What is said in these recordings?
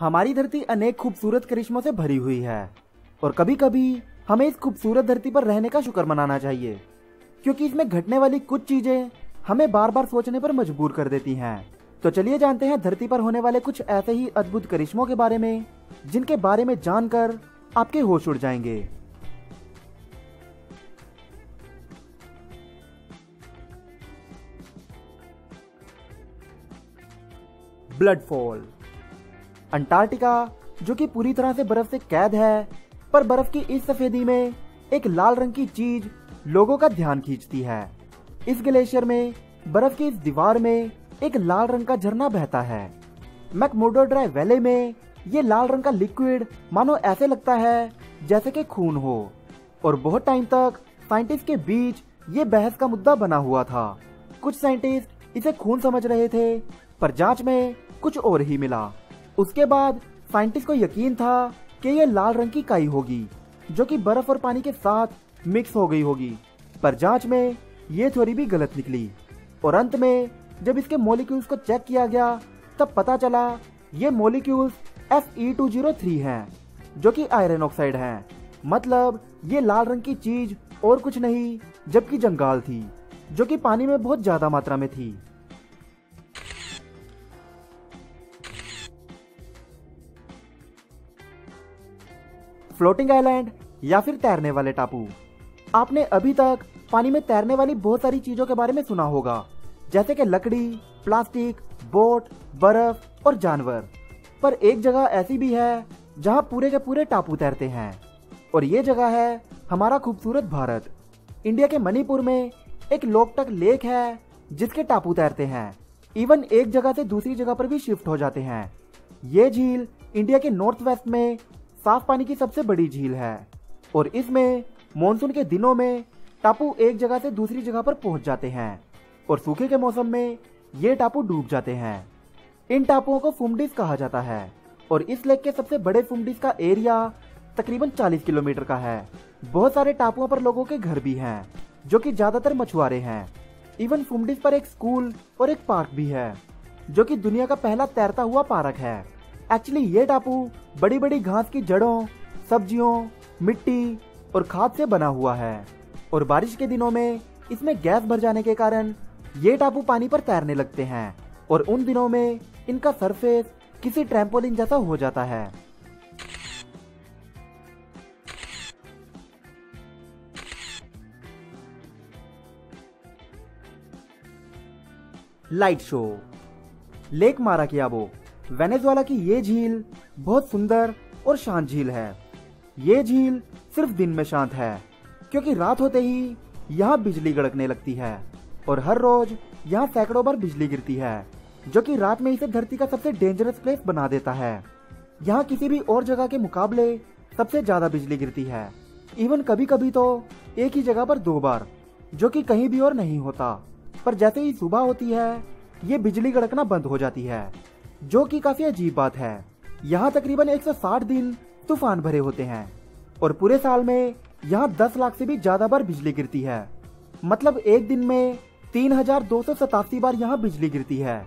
हमारी धरती अनेक खूबसूरत करिश्मों से भरी हुई है। और कभी कभी हमें इस खूबसूरत धरती पर रहने का शुक्र मनाना चाहिए, क्योंकि इसमें घटने वाली कुछ चीज़ें हमें बार बार सोचने पर मजबूर कर देती हैं। तो चलिए जानते हैं धरती पर होने वाले कुछ ऐसे ही अद्भुत करिश्मों के बारे में, जिनके बारे में जानकर आपके होश उड़ जाएँगे। Blood fall. अंटार्कटिका, जो कि पूरी तरह से बर्फ़ से कैद है, पर बर्फ़ की इस सफेदी में एक लाल रंग की चीज़ लोगों का ध्यान खींचती है। इस ग्लेशियर में, बर्फ़ की इस दीवार में एक लाल रंग का झरना बहता है। मैकमोडो ड्राई वैले में ये लाल रंग का लिक्विड, मानो ऐसे लगता है, जैसे कि खून हो। और बहुत टाइम तक, साइंटिस्ट के बीच ये बहस का मुद्दा बना हुआ था। कुछ साइंटिस्ट इसे खून समझ रहे थे, पर जाँच में कुछ और ही मिला। उसके बाद साइंटिस्ट को यकीन था कि ये लाल रंग की काई होगी, जो कि बर्फ़ और पानी के साथ मिक्स हो गई होगी। पर जाँच में ये थ्योरी भी गलत निकली और अंत में जब इसके मोलिक्यूल्स को चेक किया गया, तब पता चला ये molecules F E two zero three है, जो कि आयरन ऑक्साइड है। मतलब ये लाल रंग की चीज़ और कुछ नहीं, जबकि जंगाल थी, जो कि पानी में बहुत ज़्यादा मात्रा में थी। फ्लोटिंग आइलैंड या फिर तैरने वाले टापू। आपने अभी तक पानी में तैरने वाली बहुत सारी चीज़ों के बारे में सुना होगा, जैसे कि लकड़ी, प्लास्टिक, बोट, बर्फ़ और जानवर। पर एक जगह ऐसी भी है जहाँ पूरे के पूरे टापू तैरते हैं, और ये जगह है हमारा खूबसूरत भारत। इंडिया के मणिपुर में एक लोकटक लेक है जिसके टापू तैरते हैं। इवन एक जगह से दूसरी जगह पर भी शिफ्ट हो जाते हैं। ये झील इंडिया के नॉर्थ वेस्ट में साफ़ पानी की सबसे बड़ी झील है। और इसमें मानसून के दिनों में टापू एक जगह से दूसरी जगह पर पहुँच जाते हैं। और सूखे के मौसम में ये टापू डूब जाते हैं। इन टापुओं को फुमडिस कहा जाता है। और इस लेक के सबसे बड़े फुमडिस का एरिया तकरीबन 40 किलोमीटर का है। बहुत सारे टापुओं पर लोगों के घर भी हैं, जो कि ज़्यादातर मछुआरे हैं। इवन फुमडिस पर एक स्कूल और एक पार्क भी है, जो कि दुनिया का पहला तैरता हुआ पार्क है। एक्चुअली ये टापू बड़ी बड़ी घास की जड़ों, सब्जियों, मिट्टी और खाद से बना हुआ है। और बारिश के दिनों में इसमें गैस भर जाने के कारण ये टापू पानी पर तैरने लगते हैं और उन दिनों में इनका सरफेस किसी ट्रैम्पोलिन जैसा हो जाता है। Light show. लेक मारा कियाबो वेनेजुएला की ये झील बहुत सुंदर और शांत झील है। ये झील सिर्फ़ दिन में शांत है, क्योंकि रात होते ही यहाँ बिजली गड़कने लगती है और हर रोज यहाँ सैकड़ों बार बिजली गिरती है, जो कि रात में इसे धरती का सबसे डेंजरस प्लेस बना देता है। यहाँ किसी भी और जगह के मुकाबले सबसे ज़्यादा बिजली गिरती है। इवन कभी कभी तो एक ही जगह पर दो बार, जो कि कहीं भी और नहीं होता। पर जैसे ही सुबह होती है, ये बिजली गड़कना बंद हो जाती है। जो कि काफ़ी अजीब बात है। यहाँ तकरीबन 160 दिन तूफ़ान भरे होते हैं और पूरे साल में यहाँ 10 लाख से भी ज़्यादा बार बिजली गिरती है। मतलब एक दिन में तीन हज़ार दो सौ सतासी बार यहाँ बिजली गिरती है।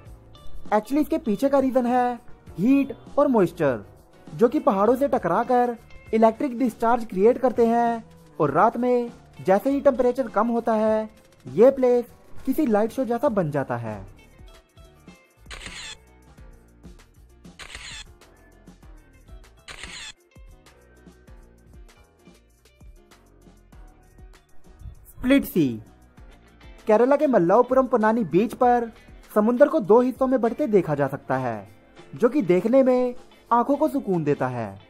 एक्चुअली इसके पीछे का रीजन है हीट और मॉइस्चर जो कि पहाड़ों से टकरा कर इलेक्ट्रिक डिस्चार्ज क्रिएट करते हैं और रात में जैसे ही टेम्परेचर कम होता है, ये प्लेस किसी लाइट शो जैसा बन जाता है। स्प्लिट सी। केरला के मल्लापुरम पनानी बीच पर समुद्र को दो हिस्सों में बढ़ते देखा जा सकता है, जो कि देखने में आँखों को सुकून देता है।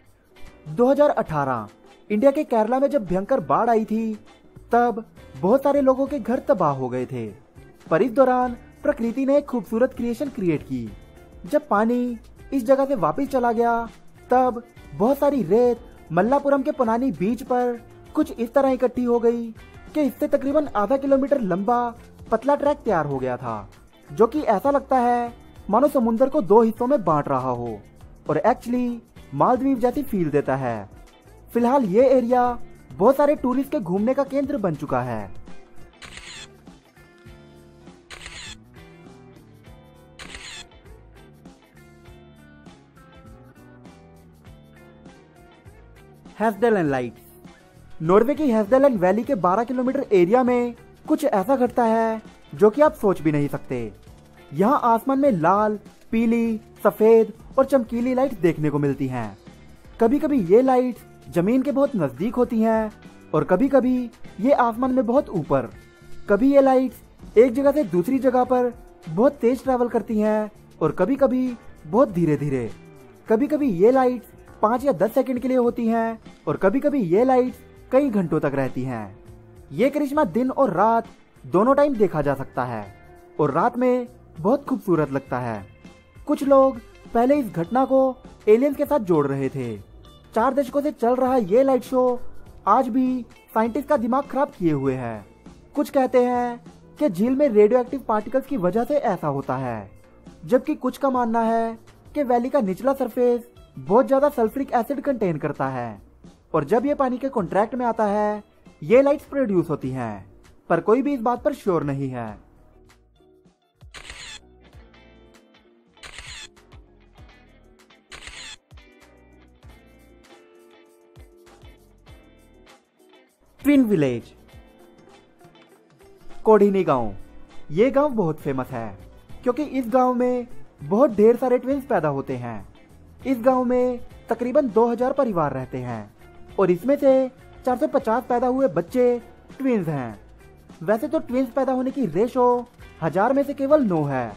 2018 इंडिया के केरला में जब भयंकर बाढ़ आई थी, तब बहुत सारे लोगों के घर तबाह हो गए थे। पर इस दौरान प्रकृति ने एक खूबसूरत क्रिएशन क्रिएट की। जब पानी इस जगह से वापस चला गया, तब बहुत सारी रेत मल्लापुरम के पुनानी बीच पर कुछ इस तरह इकट्ठी हो गई। कि इससे तकरीबन आधा किलोमीटर लंबा पतला ट्रैक तैयार हो गया था, जो कि ऐसा लगता है मानो समुद्र को दो हिस्सों में बांट रहा हो और एक्चुअली मालदीव जैसी फील देता है। फ़िलहाल ये एरिया बहुत सारे टूरिस्ट के घूमने का केंद्र बन चुका है। हेस्डेलन लाइट्स नॉर्वे की हेस्डेलन वैली के 12 किलोमीटर एरिया में कुछ ऐसा घटता है जो कि आप सोच भी नहीं सकते। यहाँ आसमान में लाल, पीली, सफ़ेद और चमकीली लाइट देखने को मिलती हैं। कभी कभी ये लाइट ज़मीन के बहुत नज़दीक होती हैं और कभी कभी ये आसमान में बहुत ऊपर। कभी ये लाइट्स एक जगह से दूसरी जगह पर बहुत तेज ट्रैवल करती हैं और कभी कभी बहुत धीरे धीरे कभी कभी ये लाइट पाँच या दस सेकंड के लिए होती हैं और कभी कभी ये लाइट्स कई घंटों तक रहती हैं। ये करिश्मा दिन और रात दोनों टाइम देखा जा सकता है और रात में बहुत खूबसूरत लगता है। कुछ लोग पहले इस घटना को एलियंस के साथ जोड़ रहे थे। चार दशकों से चल रहा ये लाइट शो आज भी साइंटिस्ट का दिमाग खराब किए हुए है। कुछ कहते हैं कि झील में रेडियो एक्टिव पार्टिकल्स की वजह से ऐसा होता है, जबकि कुछ का मानना है कि वैली का निचला सरफेस बहुत ज़्यादा सल्फ्रिक एसिड कंटेन करता है। और जब ये पानी के कॉन्ट्रैक्ट में आता है, ये लाइट्स प्रोड्यूस होती हैं, पर कोई भी इस बात पर श्योर नहीं है। ट्विन विलेज कोढ़िनी गाँव। ये गाँव बहुत फ़ेमस है, क्योंकि इस गाँव में बहुत ढेर सारे ट्विंस पैदा होते हैं। इस गाँव में तकरीबन 2000 परिवार रहते हैं। और इसमें से 450 पैदा हुए बच्चे ट्विंस हैं। वैसे तो ट्विंस पैदा होने की रेशो हज़ार में से केवल नौ है।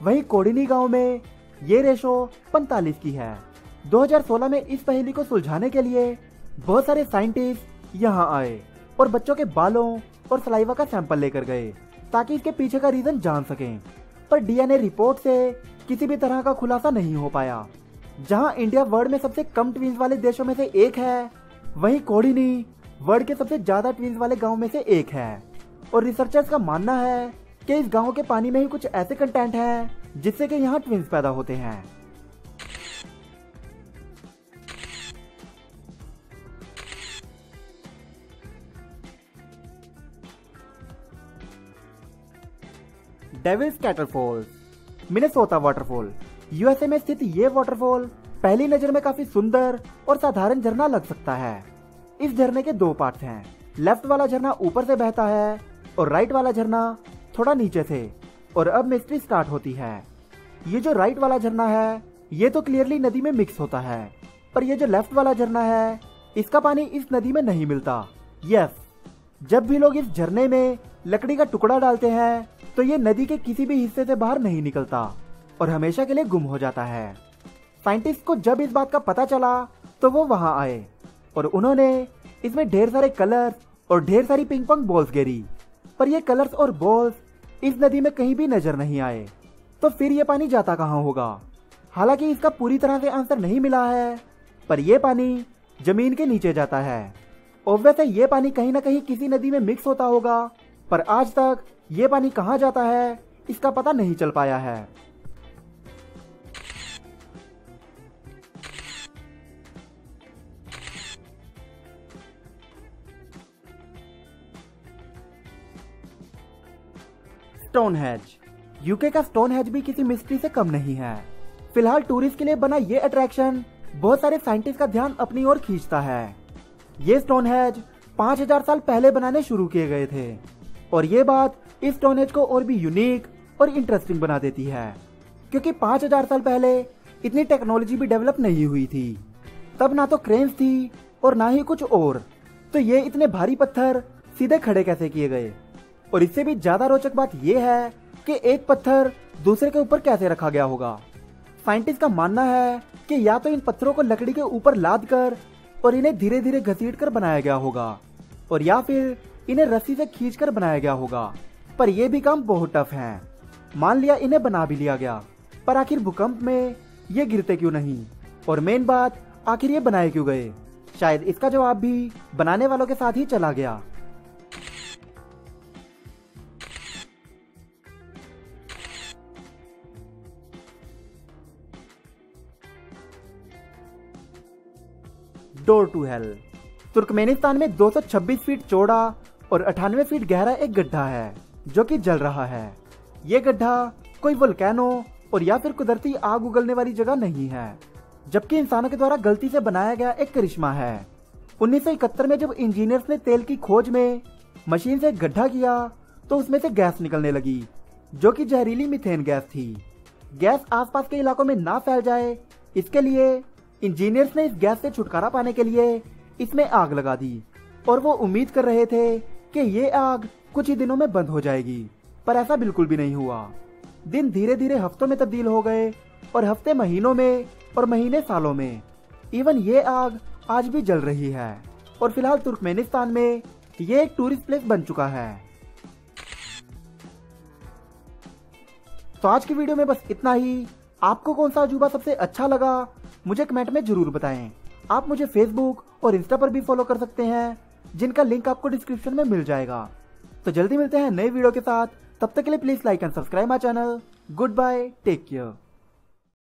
वहीं कोडिनी गाँव में ये रेशो 45 की है। 2016 में इस पहेली को सुलझाने के लिए बहुत सारे साइंटिस्ट यहाँ आए और बच्चों के बालों और सलाइवा का सैंपल लेकर गए ताकि इसके पीछे का रीजन जान सकें। पर डीएनए रिपोर्ट से किसी भी तरह का खुलासा नहीं हो पाया। जहाँ इंडिया वर्ल्ड में सबसे कम ट्विंस वाले देशों में से एक है वहीं कोडिनी वर्ल्ड के सबसे ज़्यादा ट्विंस वाले गाँव में से एक है। और रिसर्चर्स का मानना है कि इस गाँव के पानी में ही कुछ ऐसे कंटेंट हैं, जिससे कि यहाँ ट्विंस पैदा होते हैं। Devil's Kettle Falls Minnesota waterfall USA में स्थित ये वाटरफॉल पहली नज़र में काफ़ी सुंदर और साधारण झरना लग सकता है। इस झरने के दो पार्ट हैं। लेफ़्ट वाला झरना ऊपर से बहता है और राइट वाला झरना थोड़ा नीचे से और अब मिस्ट्री स्टार्ट होती है। ये जो राइट वाला झरना है, ये तो क्लियरली नदी में मिक्स होता है। पर ये जो लेफ़्ट वाला झरना है, इसका पानी इस नदी में नहीं मिलता। यस, जब भी लोग इस झरने में लकड़ी का टुकड़ा डालते हैं तो ये नदी के किसी भी हिस्से से बाहर नहीं निकलता और हमेशा के लिए गुम हो जाता है। साइंटिस्ट को जब इस बात का पता चला तो वो वहाँ आए और उन्होंने इसमें ढेर सारे कलर्स और ढेर सारी पिंग पंग बॉल्स गिरी पर ये कलर्स और बॉल्स इस नदी में कहीं भी नज़र नहीं आए। तो फिर ये पानी जाता कहाँ होगा? हालाँकि इसका पूरी तरह से आंसर नहीं मिला है, पर यह पानी ज़मीन के नीचे जाता है। ऑब्वियस है ये पानी कहीं ना कहीं किसी नदी में मिक्स होता होगा, पर आज तक ये पानी कहाँ जाता है, इसका पता नहीं चल पाया है। स्टोन हैज़ यूके का स्टोन हैज़ भी किसी मिस्ट्री से कम नहीं है। फ़िलहाल टूरिस्ट के लिए बना ये अट्रैक्शन बहुत सारे साइंटिस्ट का ध्यान अपनी ओर खींचता है। ये स्टोन हैज़ पाँच हज़ार साल पहले बनाने शुरू किए गए थे। और ये बात इस स्टोन हैज़ को और भी यूनिक और इंटरेस्टिंग बना देती है। क्योंकि पाँच हज़ार साल पहले इतनी टेक्नोलॉजी भी डेवलप नहीं हुई थी। तब ना तो क्रेन्स थी और ना ही कुछ और। तो ये इतने भारी पत्थर सीधे खड़े कैसे किए गए? और इससे भी ज़्यादा रोचक बात यह है कि एक पत्थर दूसरे के ऊपर कैसे रखा गया होगा। साइंटिस्ट का मानना है कि या तो इन पत्थरों को लकड़ी के ऊपर लाद कर और इन्हें धीरे धीरे घसीट कर बनाया गया होगा, और या फिर इन्हें रस्सी से खींच कर बनाया गया होगा। पर यह भी काम बहुत टफ है। मान लिया इन्हें बना भी लिया गया, पर आखिर भूकंप में ये गिरते क्यों नहीं? और मेन बात, आखिर ये बनाए क्यों गए? शायद इसका जवाब भी बनाने वालों के साथ ही चला गया। डोर टू हेल तुर्कमेनिस्तान में 226 फीट चौड़ा और अठानवे फीट गहरा एक गड्ढा है, जो कि जल रहा है। ये गड्ढा कोई वोल्केनो और या फिर कुदरती आग उगलने वाली जगह नहीं है, जबकि इंसानों के द्वारा गलती से बनाया गया एक करिश्मा है। 1971 में जब इंजीनियर्स ने तेल की खोज में मशीन से गड्ढा किया तो उसमें से गैस निकलने लगी, जो कि जहरीली मिथेन गैस थी। गैस आसपास के इलाकों में ना फैल जाए, इसके लिए इंजीनियर्स ने इस गैस से छुटकारा पाने के लिए इसमें आग लगा दी और वो उम्मीद कर रहे थे कि ये आग कुछ ही दिनों में बंद हो जाएगी, पर ऐसा बिल्कुल भी नहीं हुआ। दिन धीरे धीरे हफ्तों में तब्दील हो गए और हफ़्ते महीनों में और महीने सालों में। इवन ये आग आज भी जल रही है और फ़िलहाल तुर्कमेनिस्तान में ये एक टूरिस्ट प्लेस बन चुका है। तो आज की वीडियो में बस इतना ही। आपको कौन सा अजूबा सबसे अच्छा लगा मुझे कमेंट में ज़रूर बताएँ। आप मुझे फेसबुक और इंस्टा पर भी फॉलो कर सकते हैं, जिनका लिंक आपको डिस्क्रिप्शन में मिल जाएगा। तो जल्दी मिलते हैं नए वीडियो के साथ। तब तक के लिए please like and subscribe my channel good bye take care